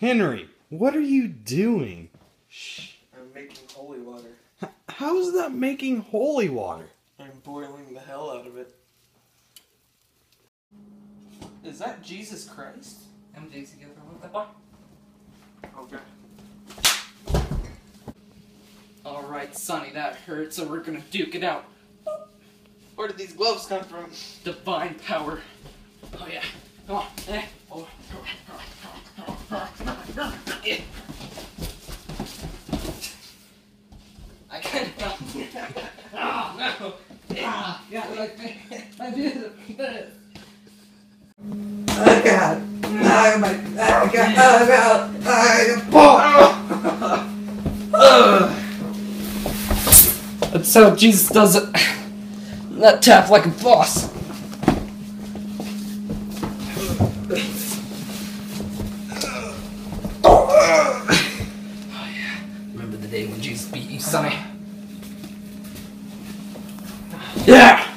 Henry, what are you doing? Shh. I'm making holy water. How is that making holy water? I'm boiling the hell out of it. Is that Jesus Christ? MJ's together with that boy. Okay. Alright, Sonny, that hurt, so we're gonna duke it out. Where did these gloves come from? Divine power. Oh yeah. Come on. Eh. Oh no. Ah, yeah, like I did it. Oh god. Oh my oh god. Oh god. Oh, That's how Jesus does it. Not tap like a boss. Oh yeah. Remember the day when Jesus beat you, Sonny? Yeah!